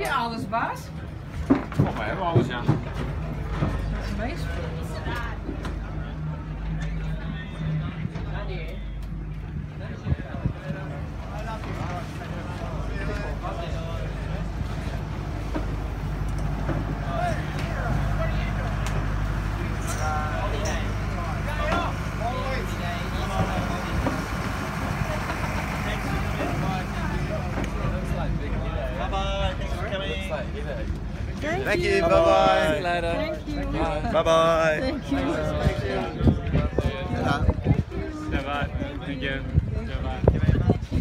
je alles, Bas? Volgens mij hebben alles, ja. Thank you. Bye bye. Later. Thank you. Bye bye. Thank you. Ja, bye. Thank you. Ja, bye.